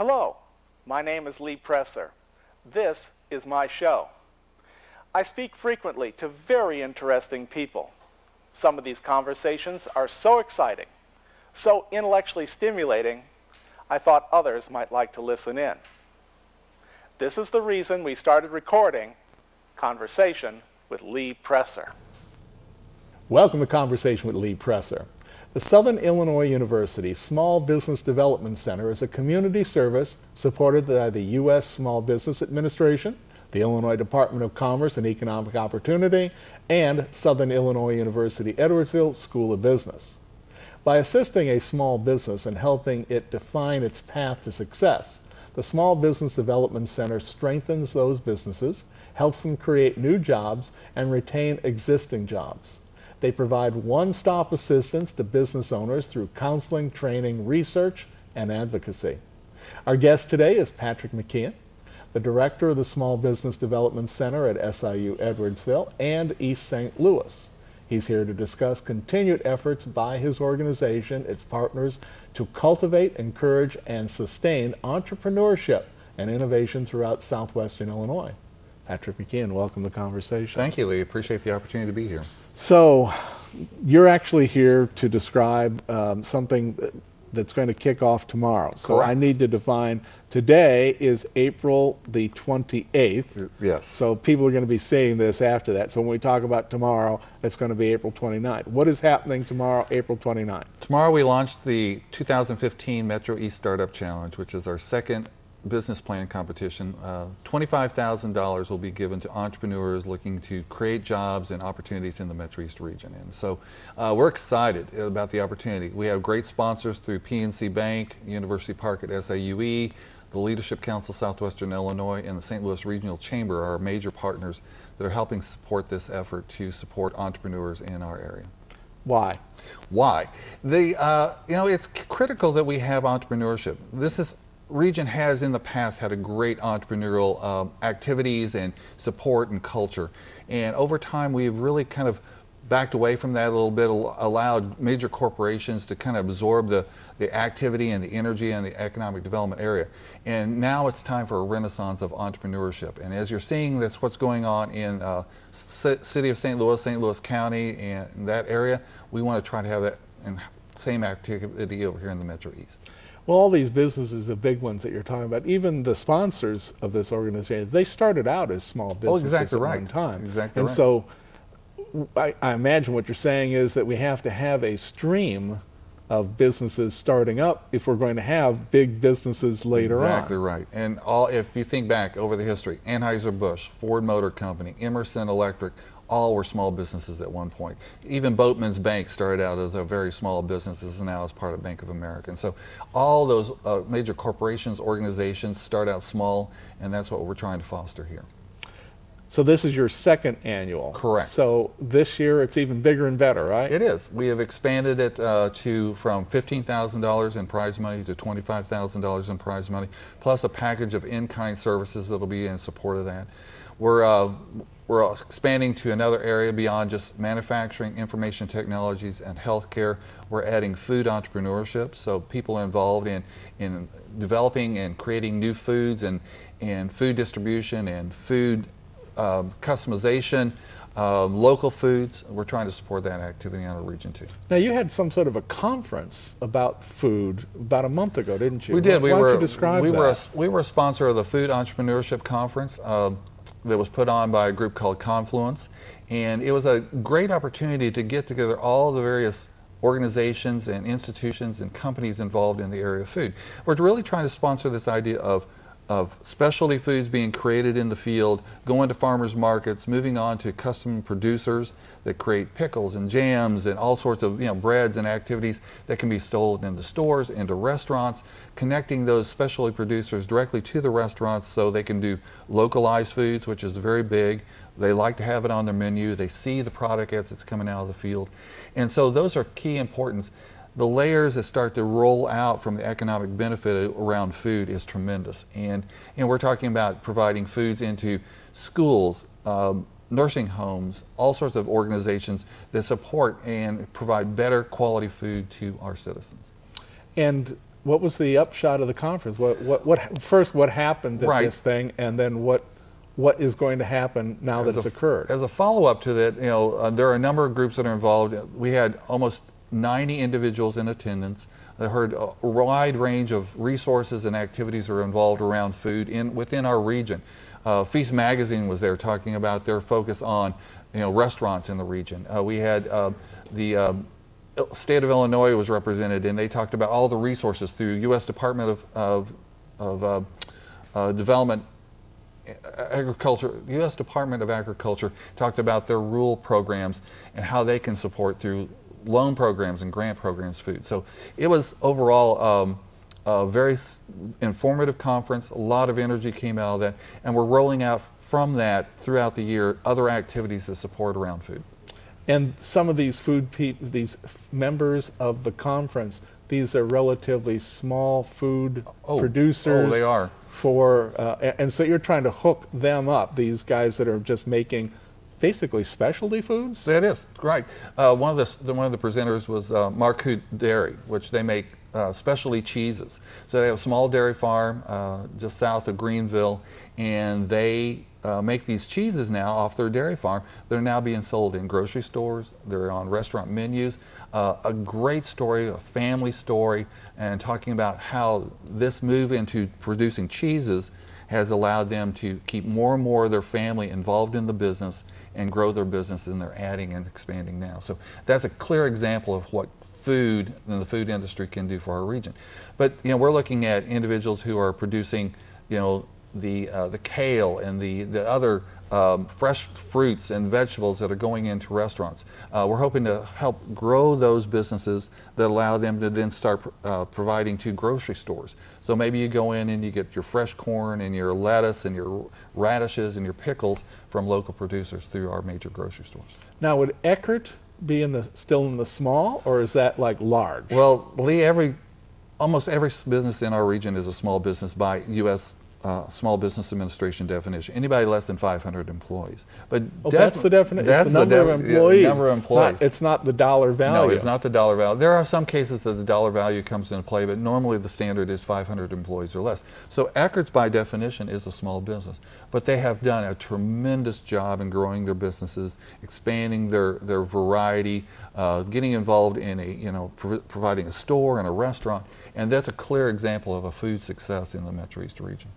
Hello, my name is Lee Presser. This is my show. I speak frequently to very interesting people. Some of these conversations are so exciting, so intellectually stimulating, I thought others might like to listen in. This is the reason we started recording Conversation with Lee Presser. Welcome to Conversation with Lee Presser. The Southern Illinois University Small Business Development Center is a community service supported by the U.S. Small Business Administration, the Illinois Department of Commerce and Economic Opportunity, and Southern Illinois University Edwardsville School of Business. By assisting a small business and helping it define its path to success, the Small Business Development Center strengthens those businesses, helps them create new jobs, and retain existing jobs. They provide one-stop assistance to business owners through counseling, training, research, and advocacy. Our guest today is Patrick McKeehan, the director of the Small Business Development Center at SIU Edwardsville and East St. Louis. He's here to discuss continued efforts by his organization, its partners, to cultivate, encourage, and sustain entrepreneurship and innovation throughout southwestern Illinois. Patrick McKeehan, welcome to the conversation. Thank you, Lee. Appreciate the opportunity to be here. So, you're actually here to describe um, something that's going to kick off tomorrow. So I need to define today is April the 28th. Yes. So people are going to be seeing this after that. So when we talk about tomorrow, it's going to be April 29th. What is happening tomorrow, April 29th? Tomorrow we launch the 2015 Metro East Startup Challenge, which is our second business plan competition. Uh, $25,000 will be given to entrepreneurs looking to create jobs and opportunities in the Metro East region. And so uh, we're excited about the opportunity. We have great sponsors through PNC Bank, University Park at SIUE, the Leadership Council Southwestern Illinois, and the St. Louis Regional Chamber are major partners that are helping support this effort to support entrepreneurs in our area. Why? Why? The, uh, you know, it's critical that we have entrepreneurship. This is region has in the past had a great entrepreneurial um, activities and support and culture. And over time, we've really kind of backed away from that a little bit, allowed major corporations to kind of absorb the, the activity and the energy and the economic development area. And now it's time for a renaissance of entrepreneurship. And as you're seeing, that's what's going on in uh, city of St. Louis, St. Louis County, and that area. We want to try to have that same activity over here in the Metro East. Well, all these businesses, the big ones that you're talking about, even the sponsors of this organization, they started out as small oh, businesses oh, exactly at right. one time. Exactly and right. so I, I imagine what you're saying is that we have to have a stream of businesses starting up if we're going to have big businesses later exactly on. Exactly right. And all if you think back over the history, Anheuser-Busch, Ford Motor Company, Emerson Electric, all were small businesses at one point. Even Boatmen's Bank started out as a very small business and now is part of Bank of America. And so all those uh, major corporations, organizations start out small, and that's what we're trying to foster here. So this is your second annual. Correct. So this year it's even bigger and better, right? It is. We have expanded it uh, to from $15,000 in prize money to $25,000 in prize money, plus a package of in-kind services that will be in support of that. We're uh, we're expanding to another area beyond just manufacturing, information technologies, and healthcare. We're adding food entrepreneurship, so people involved in, in developing and creating new foods and, and food distribution and food um, customization, um, local foods. We're trying to support that activity in our region too. Now you had some sort of a conference about food about a month ago, didn't you? We did. Why, we why were, don't you describe we that? Were a, we were a sponsor of the Food Entrepreneurship Conference. Uh, that was put on by a group called Confluence. And it was a great opportunity to get together all the various organizations and institutions and companies involved in the area of food. We're really trying to sponsor this idea of of specialty foods being created in the field, going to farmers markets, moving on to custom producers that create pickles and jams and all sorts of you know breads and activities that can be sold into stores, into restaurants, connecting those specialty producers directly to the restaurants so they can do localized foods, which is very big. They like to have it on their menu. They see the product as it's coming out of the field. And so those are key importance the layers that start to roll out from the economic benefit around food is tremendous. And, and we're talking about providing foods into schools, um, nursing homes, all sorts of organizations that support and provide better quality food to our citizens. And what was the upshot of the conference? What, what, what first, what happened at Right. this thing, and then what, what is going to happen now that As it's a- occurred? As a follow-up to that, you know, uh, there are a number of groups that are involved. We had almost 90 individuals in attendance. I heard a wide range of resources and activities are involved around food in within our region. Uh, Feast Magazine was there talking about their focus on, you know, restaurants in the region. Uh, we had uh, the um, state of Illinois was represented, and they talked about all the resources through U.S. Department of, of, of uh, uh, Development agriculture, U.S. Department of Agriculture talked about their rural programs and how they can support through loan programs and grant programs food. So it was overall um, a very informative conference. A lot of energy came out of that, and we're rolling out from that throughout the year other activities to support around food. And some of these food pe- these members of the conference, these are relatively small food Oh, producers. oh, they are. For uh, and so you're trying to hook them up. These guys that are just making basically specialty foods. That is right. Uh, one of the, the one of the presenters was uh, Dairy, which they make uh, specialty cheeses. So they have a small dairy farm uh, just south of Greenville, and they uh, make these cheeses now off their dairy farm. They're now being sold in grocery stores. They're on restaurant menus. Uh, a great story, a family story, and talking about how this move into producing cheeses has allowed them to keep more and more of their family involved in the business and grow their business and they're adding and expanding now. So that's a clear example of what food and the food industry can do for our region. But you know, we're looking at individuals who are producing, you know, the uh, the kale and the the other um, fresh fruits and vegetables that are going into restaurants. Uh, we're hoping to help grow those businesses that allow them to then start uh, providing to grocery stores. So maybe you go in and you get your fresh corn and your lettuce and your radishes and your pickles from local producers through our major grocery stores. Now, would Eckert be in the still in the small, or is that like large? Well, Lee, every almost every business in our region is a small business by U.S. Uh, Small Business Administration definition. Anybody less than 500 employees. But Oh, that's the definition. That's it's the number defi- of employees. number of It's not- It's not, the dollar value. No, it's not the dollar value. There are some cases that the dollar value comes into play, but normally the standard is 500 employees or less. So Eckert's, by definition, is a small business, but they have done a tremendous job in growing their businesses, expanding their their variety, uh, getting involved in a you know prov- providing a store and a restaurant, and that's a clear example of a food success in the Metro East region.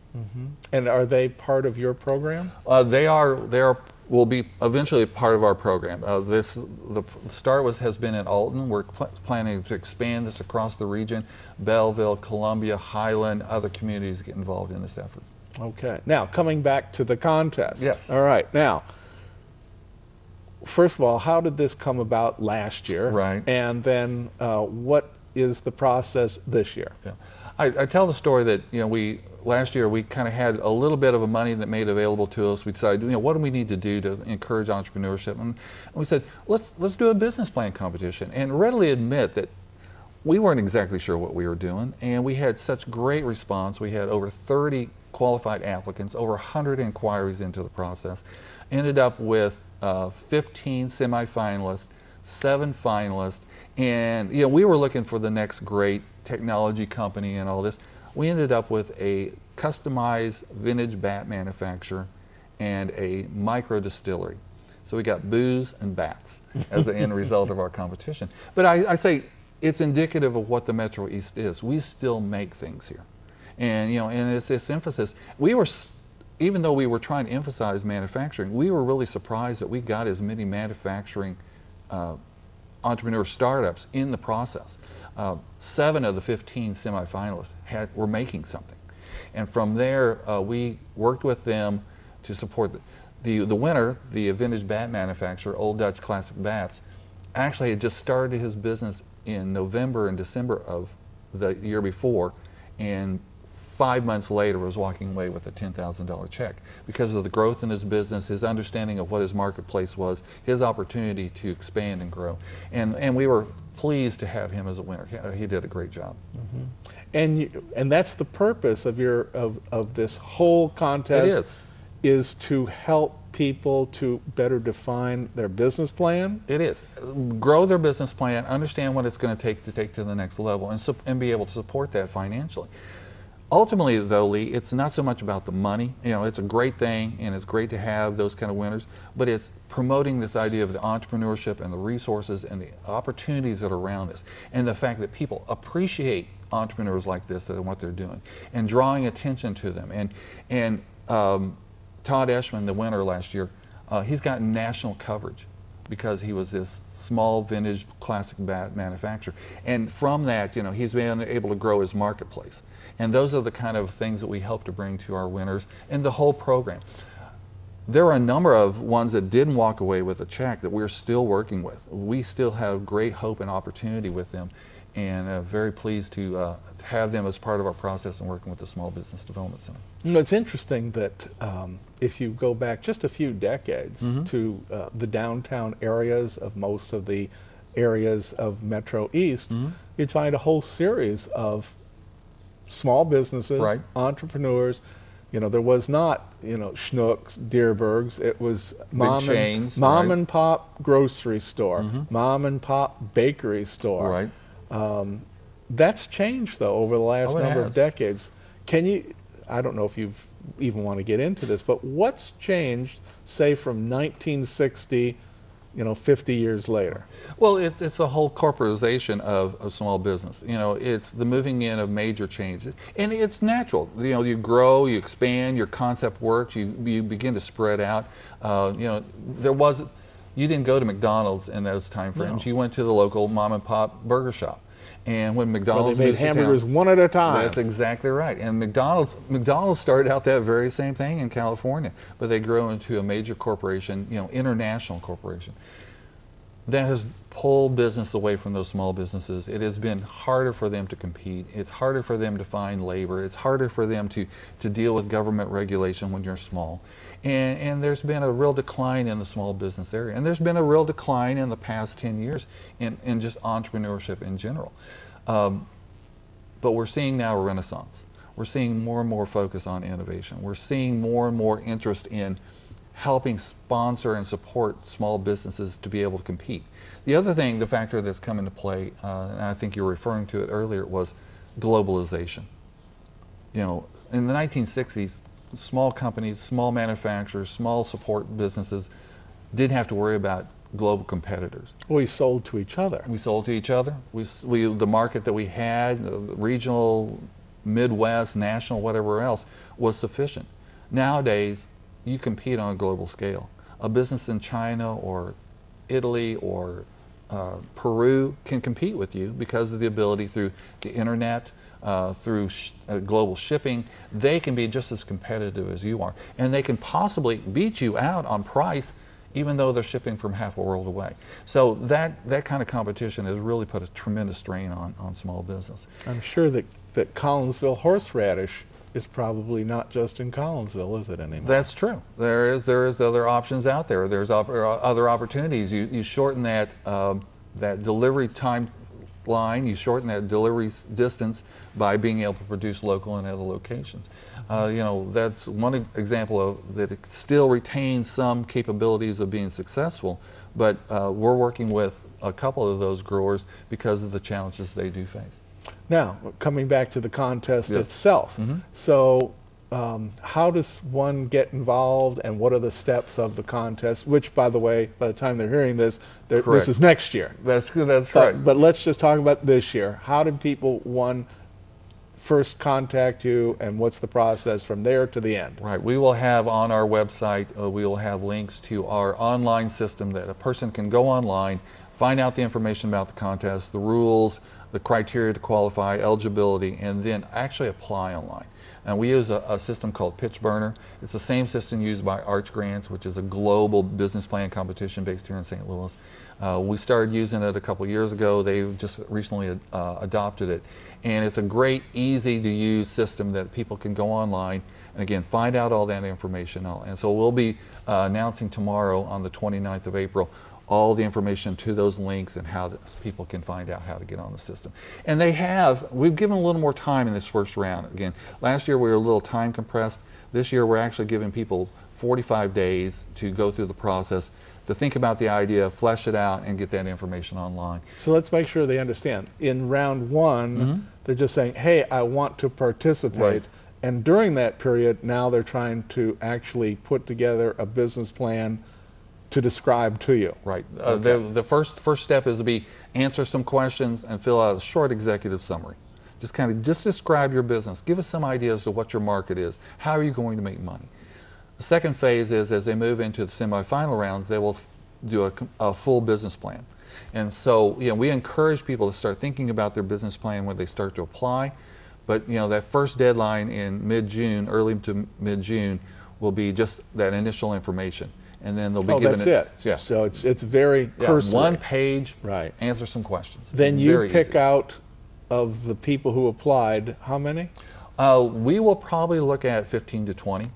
And are they part of your program? Uh, they are they are will be eventually part of our program. Uh, this the start was has been in Alton. We're pl- planning to expand this across the region. Belleville, Columbia, Highland, other communities get involved in this effort. Okay. Now, coming back to the contest. Yes. All right. Now, first of all, how did this come about last year? Right. And then, uh, what is the process this year? Yeah. I, I tell the story that you know we last year we kind of had a little bit of a money that made available to us. We decided, you know, what do we need to do to encourage entrepreneurship? And, and we said, let's let's do a business plan competition and readily admit that we weren't exactly sure what we were doing, and we had such great response. We had over 30 qualified applicants, over 100 inquiries into the process. Ended up with uh, 15 semifinalists, seven finalists, and you know we were looking for the next great technology company and all this. We ended up with a customized vintage bat manufacturer and a micro distillery. So we got booze and bats as the end result of our competition. But I, I say it's indicative of what the Metro East is. We still make things here, and you know, and it's this emphasis. We were, even though we were trying to emphasize manufacturing, we were really surprised that we got as many manufacturing uh, entrepreneur startups in the process. Uh, seven of the 15 semifinalists had were making something, and from there uh, we worked with them to support the, the the winner, the vintage bat manufacturer, Old Dutch Classic Bats. Actually, had just started his business in November and December of the year before, and five months later was walking away with a $10,000 check because of the growth in his business, his understanding of what his marketplace was, his opportunity to expand and grow. And, and we were pleased to have him as a winner. He, did a great job. Mm-hmm. And you, and that's the purpose of your of, of this whole contest is. is to help people to better define their business plan? It is. Grow their business plan, understand what it's going to take to take to the next level, and, and be able to support that financially. Ultimately, though, Lee, it's not so much about the money. You know, it's a great thing, and it's great to have those kind of winners, but it's promoting this idea of the entrepreneurship and the resources and the opportunities that are around this, and the fact that people appreciate entrepreneurs like this and what they're doing, and drawing attention to them. And, and um, Todd Eshman, the winner last year, uh, he's gotten national coverage because he was this small vintage classic bat manufacturer. And from that, you know, he's been able to grow his marketplace. And those are the kind of things that we hope to bring to our winners and the whole program. There are a number of ones that didn't walk away with a check that we're still working with. We still have great hope and opportunity with them and uh, very pleased to uh, have them as part of our process and working with the Small Business Development Center. You know, it's interesting that um, if you go back just a few decades Mhm. to uh, the downtown areas of most of the areas of Metro East, Mhm. you'd find a whole series of small businesses, Right. entrepreneurs. You know, there was not, you know, Schnucks, Dierbergs. It was mom and, chains, mom right. and pop grocery store, Mhm. mom and pop bakery store. Right. Um, that's changed though over the last Oh, number has. of decades. Can you? I don't know if you even want to get into this, but what's changed, say, from 1960, you know, 50 years later? Well, it's, it's a whole corporatization of, of small business. You know, it's the moving in of major changes. And it's natural. You know, you grow, you expand, your concept works, you, you begin to spread out. Uh, you know, there was, you didn't go to McDonald's in those time frames. No. You went to the local mom and pop burger shop. And when Well, McDonald's they made to town- hamburgers one at a time. That's exactly right. And McDonald's McDonald's started out that very same thing in California, but they grew into a major corporation, you know, international corporation. That has pulled business away from those small businesses. It has been harder for them to compete. It's harder for them to find labor. It's harder for them to, to deal with government regulation when you're small. And, and there's been a real decline in the small business area. And there's been a real decline in the past 10 years in, in just entrepreneurship in general. Um, but we're seeing now a renaissance. We're seeing more and more focus on innovation. We're seeing more and more interest in helping sponsor and support small businesses to be able to compete. The other thing, the factor that's come into play, uh, and I think you were referring to it earlier, was globalization. You know, in the 1960s, small companies, small manufacturers, small support businesses didn't have to worry about global competitors. we sold to each other. We sold to each other. We, we, the market that we had, uh, regional, Midwest, national, whatever else, was sufficient. Nowadays, you compete on a global scale. A business in China or Italy or uh, Peru can compete with you because of the ability through the internet, uh, through sh- uh, global shipping. They can be just as competitive as you are, and they can possibly beat you out on price even though they're shipping from half a world away. So that, that kind of competition has really put a tremendous strain on, on small business. I'm sure that, that Collinsville horseradish is probably not just in Collinsville, is it anymore? That's true. There is there is other options out there. There's op- other opportunities. You, you shorten that um, that delivery time line. You shorten that delivery distance by being able to produce local and other locations. Uh, you know that's one example of that. It still retains some capabilities of being successful, but uh, we're working with a couple of those growers because of the challenges they do face. Now, coming back to the contest Yes. itself. Mhm. So, um, how does one get involved, and what are the steps of the contest? Which, by the way, by the time they're hearing this, they're- this is next year. That's that's But, right. but let's just talk about this year. How did people one first contact you, and what's the process from there to the end? Right. We will have on our website, uh, we will have links to our online system that a person can go online, find out the information about the contest, the rules, the criteria to qualify, eligibility, and then actually apply online. And we use a, a system called PitchBurner. It's the same system used by Arch Grants, which is a global business plan competition based here in St. Louis. Uh, we started using it a couple years ago. They just recently uh, adopted it. And it's a great, easy to use system that people can go online and again find out all that information. And so we'll be uh, announcing tomorrow on the 29th of April all the information to those links and how this, people can find out how to get on the system. And they have, we've given a little more time in this first round. Again, last year we were a little time compressed. This year we're actually giving people 45 days to go through the process, to think about the idea, flesh it out, and get that information online. So let's make sure they understand. In round one, mm-hmm. they're just saying, hey, I want to participate. Right. And during that period, now they're trying to actually put together a business plan to describe to you. Right. Uh, the, the first first step is to be answer some questions and fill out a short executive summary. Just kind of just describe your business. Give us some ideas to what your market is. How are you going to make money? The second phase is as they move into the semifinal rounds, they will do a, a full business plan. And so, you know, we encourage people to start thinking about their business plan when they start to apply. But, you know, that first deadline in mid-June, early to mid-June, will be just that initial information. And then they'll be Oh, given that's it. Yeah. So it's, it's very Yeah, cursory. one page, Right. answer some questions. Then you Very pick easy. out of the people who applied, how many? Uh, we will probably look at 15 to 20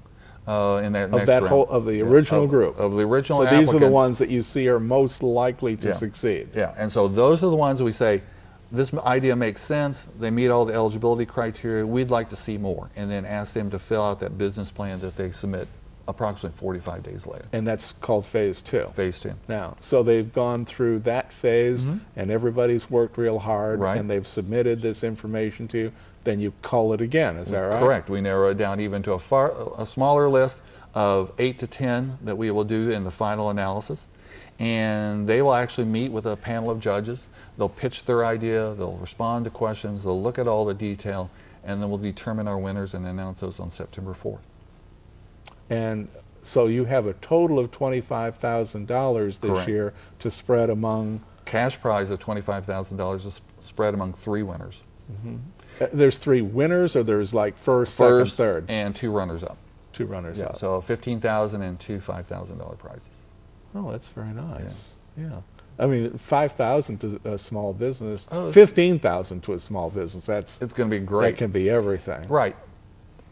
uh, in that Of next that round. whole- of the Yeah, original of- group. Of the original So these are the ones that you see are most likely to Yeah. succeed. Yeah, and so those are the ones we say, this idea makes sense, they meet all the eligibility criteria, we'd like to see more. And then ask them to fill out that business plan that they submit approximately 45 days later, And that's called phase two. phase two. Now, so they've gone through that phase mm-hmm. and everybody's worked real hard. Right. and they've submitted this information to you, then you call it again, is that right? Correct. We narrow it down even to a far a smaller list of eight to ten that we will do in the final analysis, and they will actually meet with a panel of judges. They'll pitch their idea. They'll respond to questions. They'll look at all the detail, and then we'll determine our winners and announce those on September fourth. And so you have a total of $25,000 this Correct. year to spread among, Cash prize of twenty-five thousand dollars is spread among three winners. uh, there's three winners or there's like first, First second, third? and two runners up. Two runners Yeah, up. so fifteen thousand and two five thousand dollar prizes. Oh, that's very nice. Yeah. I mean, 5,000 to a small business, Oh, it's- 15,000 to a small business, that's, It's going to be great. that can be everything. Right.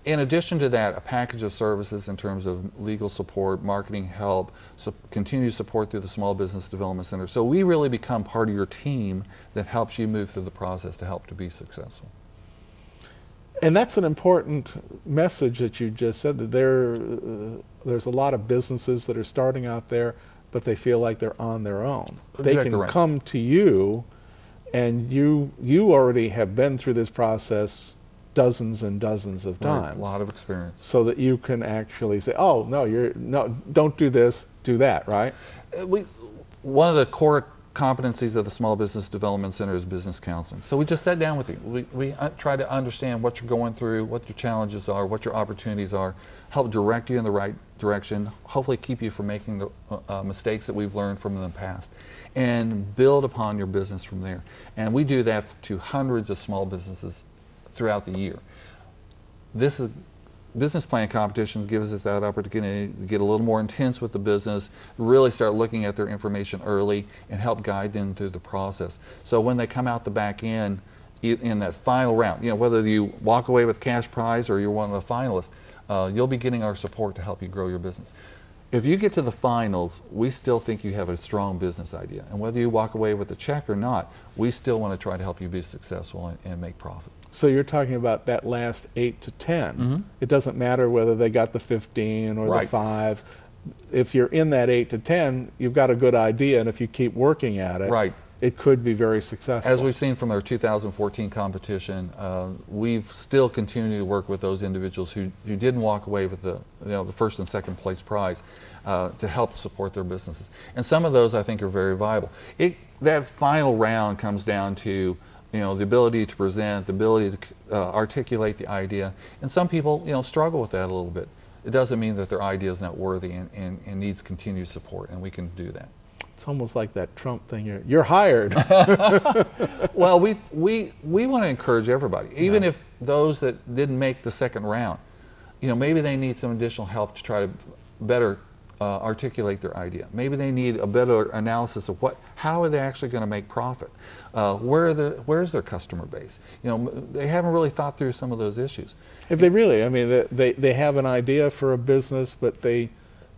In addition to that, a package of services in terms of legal support, marketing help, so continued support through the Small Business Development Center. So we really become part of your team that helps you move through the process to help to be successful. And that's an important message that you just said that there, uh, there's a lot of businesses that are starting out there, but they feel like they're on their own. They Exactly can right. come to you, and you you already have been through this process dozens and dozens of Right, times, A lot of experience. so that you can actually say, "Oh no, you're no, don't do this, do that." Right? Uh, we, one of the core competencies of the Small Business Development Center is business counseling. So we just sat down with you. We, we uh, try to understand what you're going through, what your challenges are, what your opportunities are, help direct you in the right direction, hopefully keep you from making the uh, uh, mistakes that we've learned from in the past, and build upon your business from there. And we do that to hundreds of small businesses throughout the year. This is business plan competitions gives us that opportunity to get a little more intense with the business, really start looking at their information early and help guide them through the process. So when they come out the back end in that final round, you know, whether you walk away with cash prize or you're one of the finalists, uh, you'll be getting our support to help you grow your business. If you get to the finals, we still think you have a strong business idea. And whether you walk away with a check or not, we still want to try to help you be successful and, and make profit. So you're talking about that last eight to 10 It doesn't matter whether they got the 15 or the Right. fives. If you're in that eight to 10, you've got a good idea, and if you keep working at it, Right. it could be very successful. As we've seen from our 2014 competition, uh, we've still continued to work with those individuals who, who didn't walk away with the, you know, the first and second place prize uh, to help support their businesses. And some of those I think are very viable. It, that final round comes down to you know, the ability to present, the ability to uh, articulate the idea. And some people, you know, struggle with that a little bit. It doesn't mean that their idea is not worthy and, and, and needs continued support, and we can do that. it's almost like that Trump thing. You're, you're hired. well, we, we, we want to encourage everybody, even if those that didn't make the second round, you know, maybe they need some additional help to try to better uh, articulate their idea. Maybe they need a better analysis of what, how are they actually going to make profit? Uh, where are the, where's their customer base? You know, they haven't really thought through some of those issues. if they really, I mean, they, they, have an idea for a business, but they,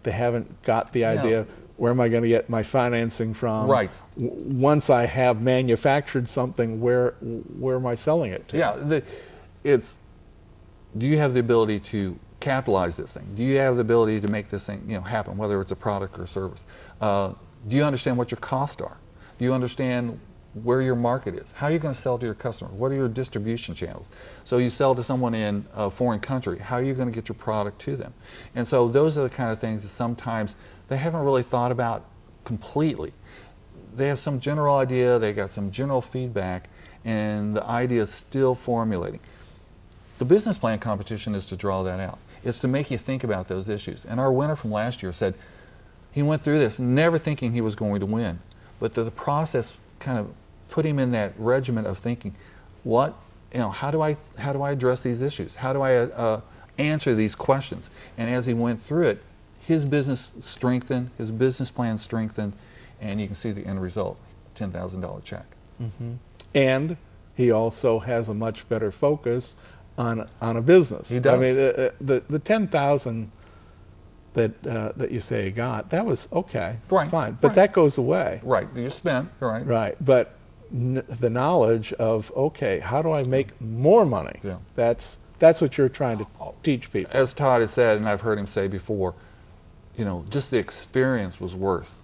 they haven't got the idea. Where am I going to get my financing from? Right. W- once I have manufactured something, where where am I selling it to? Yeah, the, it's, do you have the ability to capitalize this thing? Do you have the ability to make this thing you know, happen, whether it's a product or service? Uh, do you understand what your costs are? Do you understand where your market is? How are you going to sell to your customer? What are your distribution channels? So you sell to someone in a foreign country, how are you going to get your product to them? And so those are the kind of things that sometimes they haven't really thought about completely. They have some general idea, they got some general feedback, and the idea is still formulating. The business plan competition is to draw that out. It's to make you think about those issues. And our winner from last year said he went through this never thinking he was going to win, but the, the process kind of put him in that regiment of thinking, what, you know, how do I, how do I address these issues? How do I uh, uh, answer these questions? And as he went through it, his business strengthened, his business plan strengthened, and you can see the end result, $10,000 check. Mm-hmm. And he also has a much better focus on on a business. He does. I mean, the the, the ten thousand that uh, that you say he got that was okay, right, fine, but right. that goes away. Right, you spent right, right, but the knowledge of okay, how do I make more money? Yeah. That's that's what you're trying to teach people. As Todd has said, and I've heard him say before, you know, just the experience was worth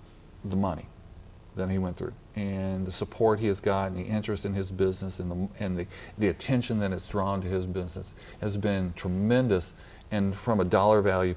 the money that he went through and the support he has gotten, the interest in his business, and the, and the, the attention that it's drawn to his business has been tremendous and from a dollar value,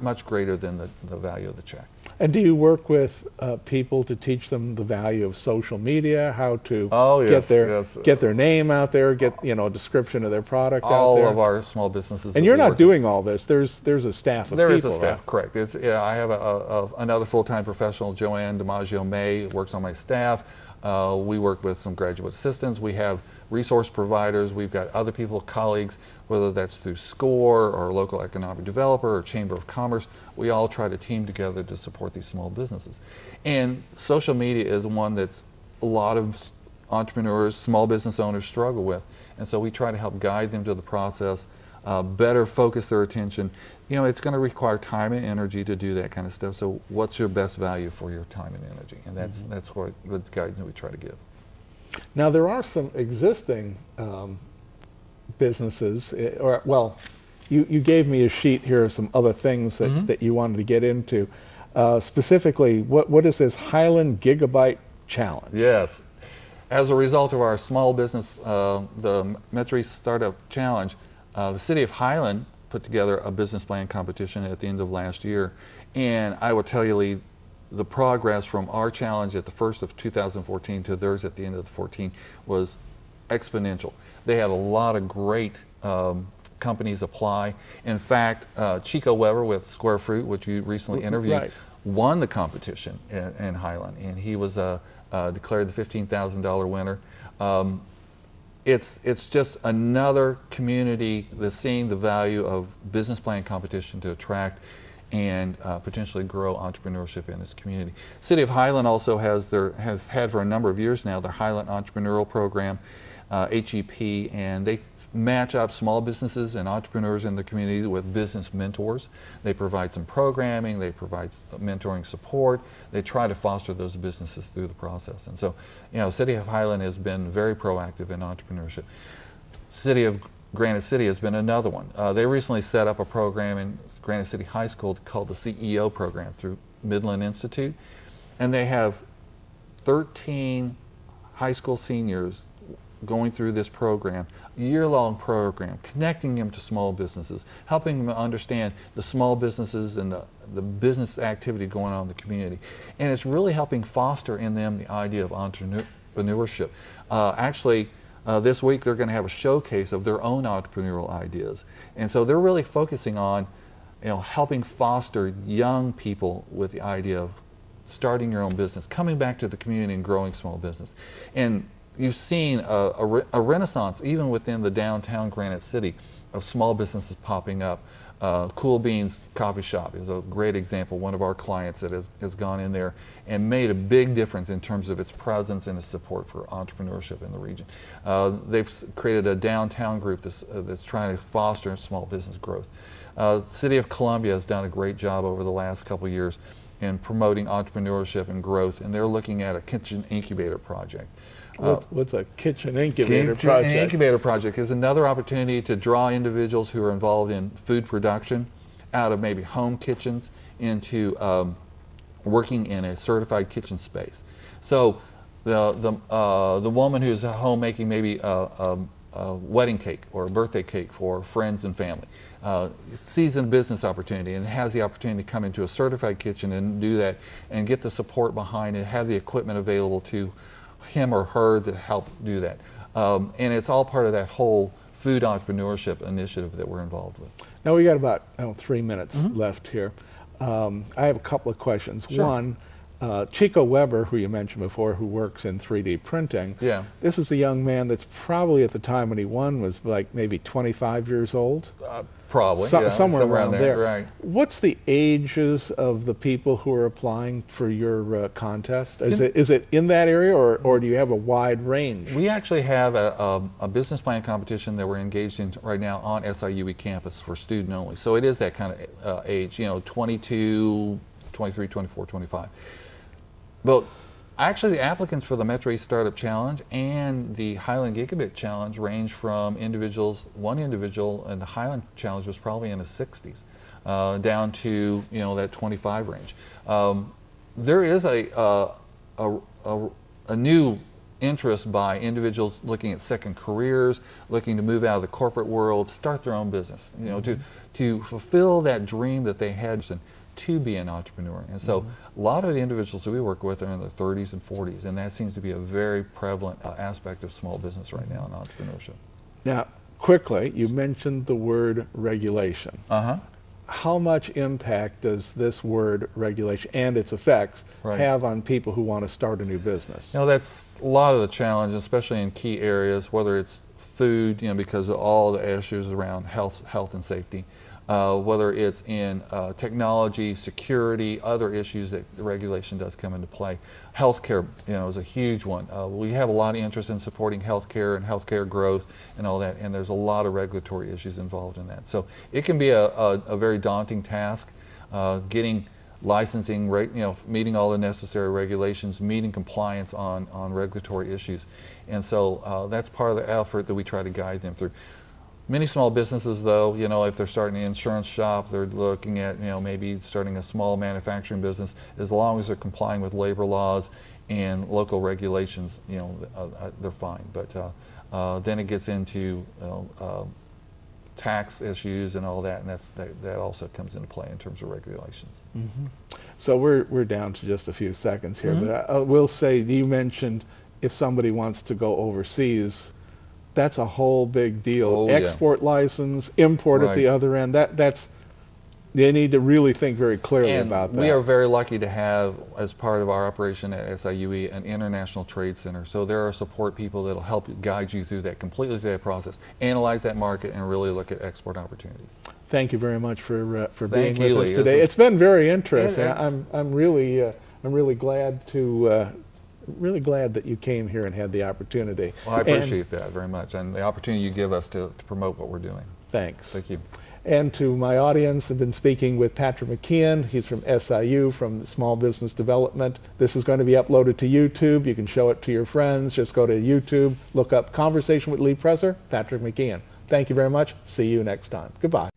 much greater than the, the value of the check. And do you work with uh, people to teach them the value of social media, how to oh, yes, get their yes. get their name out there, get you know a description of their product all out there? of our small businesses. And you're not doing all this. There's there's a staff of there people. There is a staff, right? correct. Yeah, I have a, a, another full-time professional, Joanne DiMaggio May, works on my staff. Uh, we work with some graduate assistants. We have resource providers. We've got other people, colleagues, whether that's through SCORE or local economic developer or Chamber of Commerce. We all try to team together to support these small businesses. And social media is one that's a lot of entrepreneurs, small business owners struggle with. And so we try to help guide them to the process, uh, better focus their attention. You know, it's going to require time and energy to do that kind of stuff. So what's your best value for your time and energy? And that's, mm -hmm. that's what the guidance we try to give. Now there are some existing um, businesses, eh, or well, you, you gave me a sheet here of some other things that, mm-hmm. that you wanted to get into. Uh, specifically, what, what is this Highland Gigabit Challenge? Yes. As a result of our small business, uh, the Metro Startup Challenge, uh, the city of Highland put together a business plan competition at the end of last year. And I will tell you, Lee, the progress from our challenge at the first of 2014 to theirs at the end of the 14 was exponential. They had a lot of great um, companies apply. In fact, uh, Chico Weber with Square Fruit, which you recently interviewed, right. won the competition in, in, Highland, and he was uh, uh, declared the $15,000 winner. Um, it's, it's just another community that's seeing the value of business plan competition to attract and uh, potentially grow entrepreneurship in this community. City of Highland also has their has had for a number of years now their Highland Entrepreneurial Program, uh, HEP, and they match up small businesses and entrepreneurs in the community with business mentors. They provide some programming, they provide mentoring support, they try to foster those businesses through the process. And so, you know, City of Highland has been very proactive in entrepreneurship. City of Granite City has been another one. Uh, they recently set up a program in Granite City High School called the CEO program through Midland Institute, and they have 13 high school seniors going through this program, year-long program, connecting them to small businesses, helping them understand the small businesses and the, the business activity going on in the community. And it's really helping foster in them the idea of entrepreneurship. Uh, actually, uh, this week they're going to have a showcase of their own entrepreneurial ideas. And so they're really focusing on you know, helping foster young people with the idea of starting your own business, coming back to the community and growing small business. And you've seen a, a, re a renaissance even within the downtown Granite City of small businesses popping up. Uh, cool Beans Coffee Shop is a great example, one of our clients that has, has gone in there and made a big difference in terms of its presence and its support for entrepreneurship in the region. Uh, they've created a downtown group that's, uh, that's trying to foster small business growth. Uh, City of Columbia has done a great job over the last couple years in promoting entrepreneurship and growth, and they're looking at a kitchen incubator project. Uh, What's, what's a kitchen incubator Kitchen project? Incubator Project is another opportunity to draw individuals who are involved in food production out of maybe home kitchens into um, working in a certified kitchen space. So the, the, uh, the woman who's at home making maybe a, a, a wedding cake or a birthday cake for friends and family uh, sees a business opportunity and has the opportunity to come into a certified kitchen and do that and get the support behind it, have the equipment available to him or her to help do that. Um, and it's all part of that whole food entrepreneurship initiative that we're involved with. Now we got about know, three minutes left here. Um, I have a couple of questions. Sure. One, uh, Chico Weber, who you mentioned before, who works in 3D printing. Yeah. This is a young man that's probably at the time when he won was like maybe 25 years old. Uh, probably, So- yeah, somewhere, around, there. Right. What's the ages of the people who are applying for your uh, contest? Is In- it is it in that area, or, or do you have a wide range? We actually have a, a, a business plan competition that we're engaged in right now on SIUE campus for student only. So it is that kind of uh, age, you know, 22, 23, 24, 25. But actually, the applicants for the Metro East Startup Challenge and the Highland Gigabit Challenge range from individuals. One individual in the Highland Challenge was probably in his 60s, uh, down to you know that 25 range. Um, there is a, uh, a, a, a new interest by individuals looking at second careers, looking to move out of the corporate world, start their own business, you know, to, to fulfill that dream that they had and to be an entrepreneur. And so a lot of the individuals that we work with are in their 30s and 40s, and that seems to be a very prevalent uh, aspect of small business right now in entrepreneurship. Now, quickly, you mentioned the word regulation. Uh-huh. How much impact does this word regulation and its effects Right. have on people who want to start a new business? You know, that's a lot of the challenge, especially in key areas, whether it's food, you know, because of all the issues around health, health and safety, uh, whether it's in uh, technology, security, other issues that the regulation does come into play. Healthcare, you know, is a huge one. Uh, we have a lot of interest in supporting healthcare and healthcare growth and all that, and there's a lot of regulatory issues involved in that. So it can be a, a, a very daunting task, uh, getting licensing, you know, meeting all the necessary regulations, meeting compliance on, on regulatory issues. And so uh, that's part of the effort that we try to guide them through. Many small businesses, though, you know, if they're starting an insurance shop, they're looking at, you know, maybe starting a small manufacturing business, as long as they're complying with labor laws and local regulations, you know, uh, uh, they're fine. But uh, uh, then it gets into, you know, uh, tax issues and all that, and that's, that, that also comes into play in terms of regulations. So we're, we're down to just a few seconds here, Mm-hmm. but I, I will say you mentioned if somebody wants to go overseas, that's a whole big deal. Oh, yeah. Export license, import at the other end. That that's they need to really think very clearly And about that. we are very lucky to have, as part of our operation at SIUE, an international trade center. So there are support people that'll help guide you through that, completely through that process, analyze that market, and really look at export opportunities. Thank you very much for uh, for Thank being you, with us today. It's been very interesting. I'm I'm really uh, I'm really glad to uh, really glad that you came here and had the opportunity. Well, I And appreciate that very much, and the opportunity you give us to, to promote what we're doing. thanks. Thank you. And to my audience, I've been speaking with Patrick McKeehan. He's from SIU, from the Small Business Development. This is going to be uploaded to YouTube. You can show it to your friends. Just go to YouTube, look up Conversation with Lee Presser, Patrick McKeehan. Thank you very much. See you next time. Goodbye.